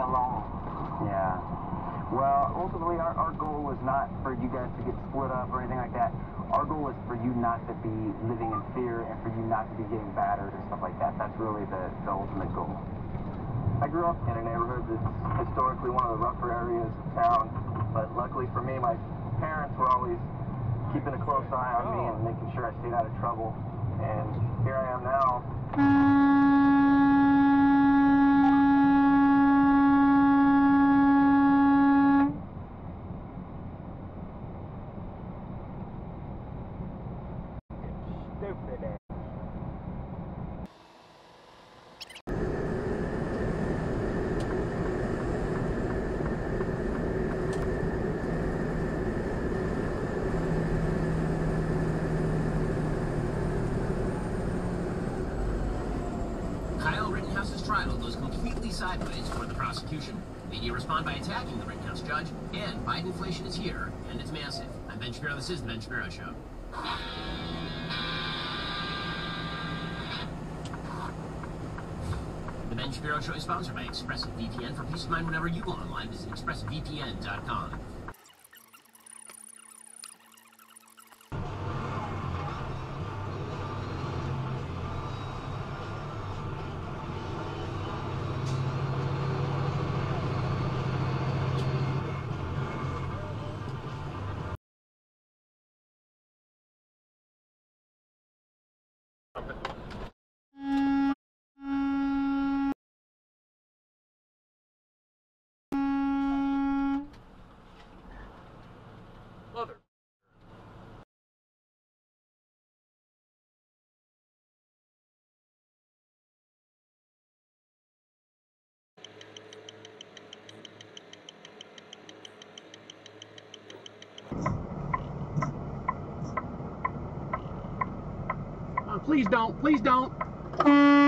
alone. Yeah. Well, ultimately, our, our goal was not for you guys to get split up or anything like that. Our goal is for you not to be living in fear and for you not to be getting battered and stuff like that. That's really the, the ultimate goal. I grew up in a neighborhood that's historically one of the rougher areas of town, but luckily for me, my parents were always keeping a close eye on me oh. and making sure I stayed out of trouble. And here I am now. Stupid. Kyle Rittenhouse's trial goes completely sideways for the prosecution. Media respond by attacking the Rittenhouse judge, and Biden inflation is here, and it's massive. I'm Ben Shapiro. This is the Ben Shapiro Show. Ben Shapiro Show is sponsored by ExpressVPN. For peace of mind whenever you go online, visit expressvpn.com. please don't. Please don't.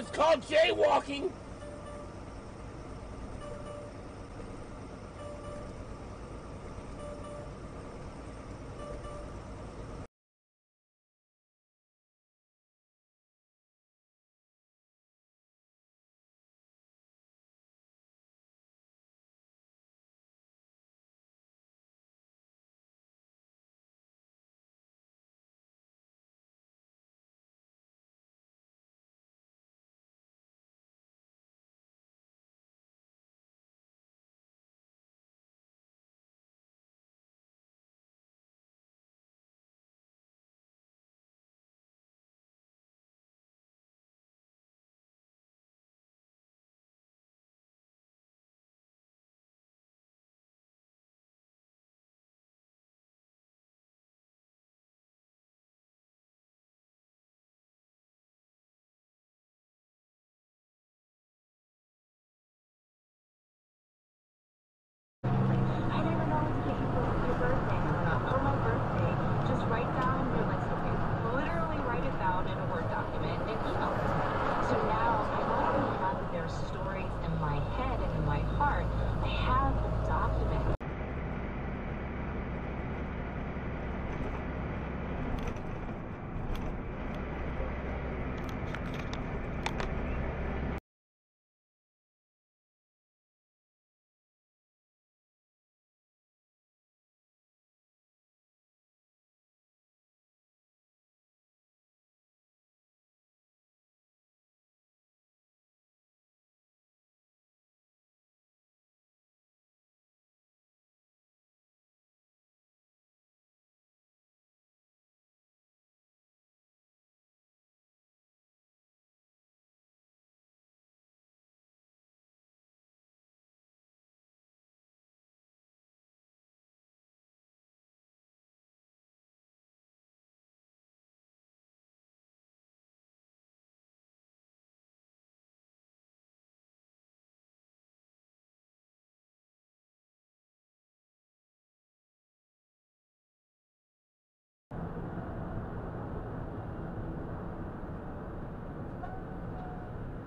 It's called jaywalking.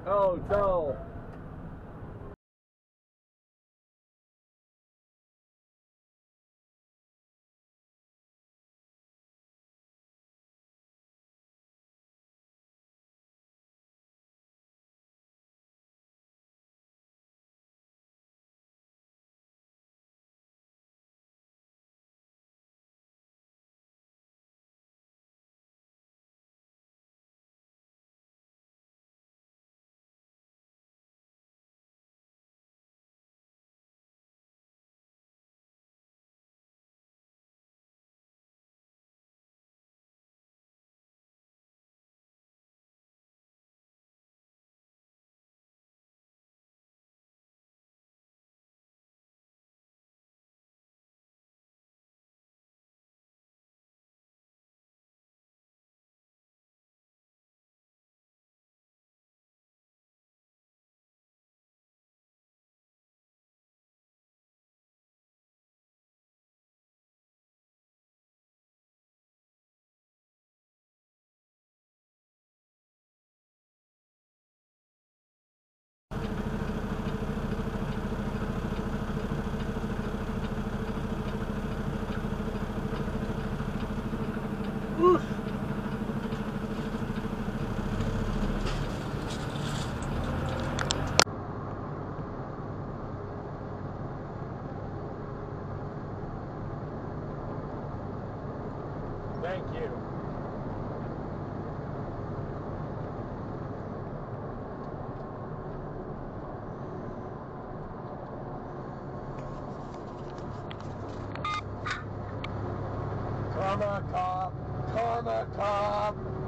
Oh no. Thank you. Karma cop! Karma cop!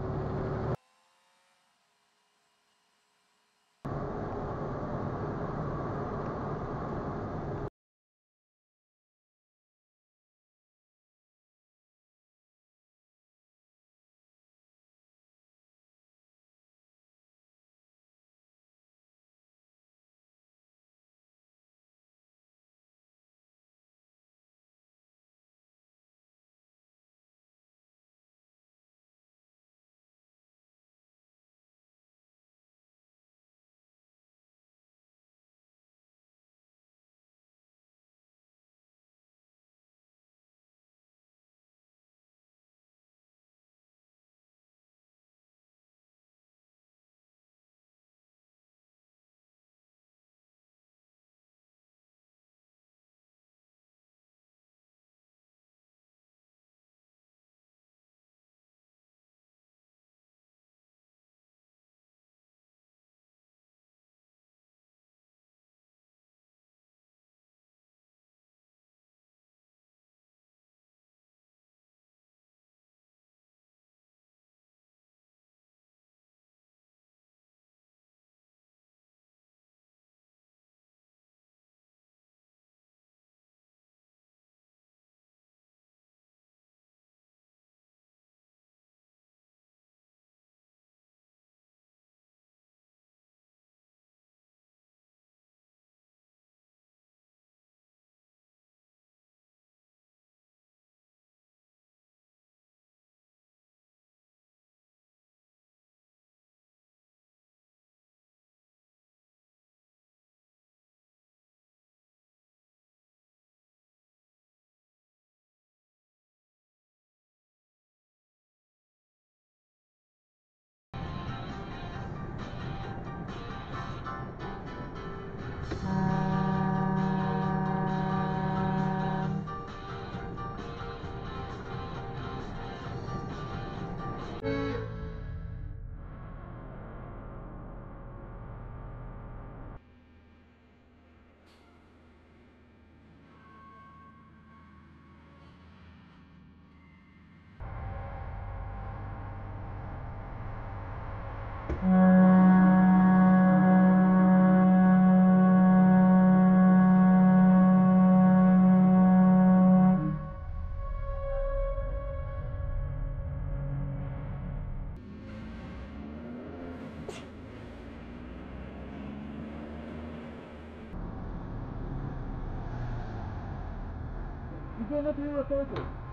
You getting up here with us?